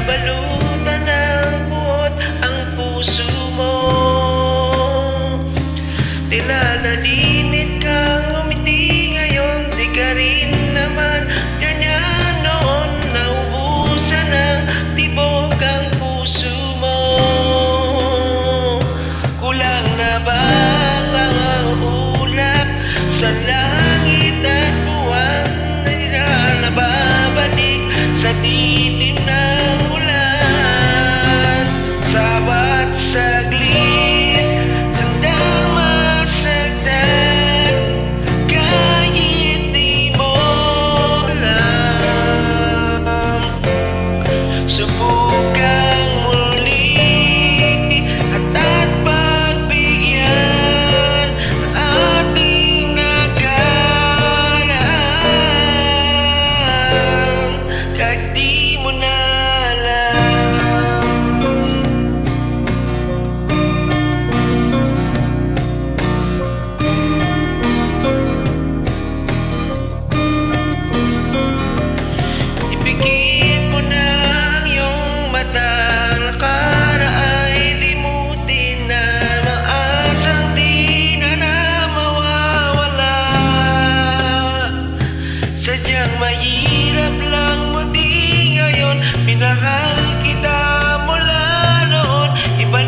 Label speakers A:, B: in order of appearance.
A: Nabalutan ng buot ang puso mo. Tinanalimit ka Sadyang mahirap lang mo di ngayon. Minahal kita mula noon. Iba